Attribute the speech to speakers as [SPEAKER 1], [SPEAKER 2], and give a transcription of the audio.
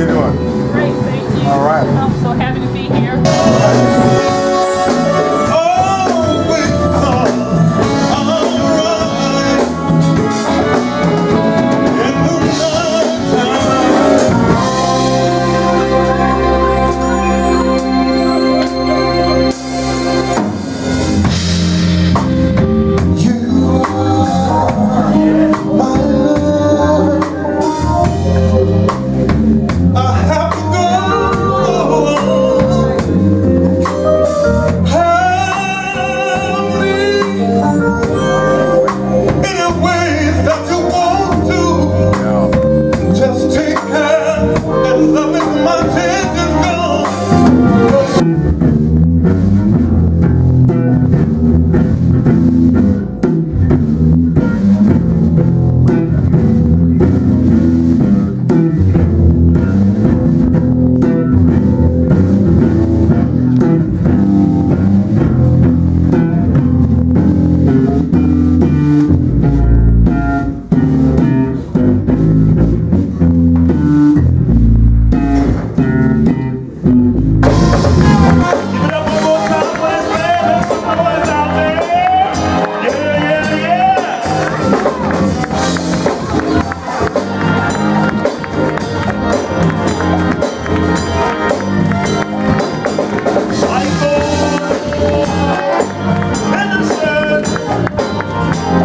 [SPEAKER 1] you doing?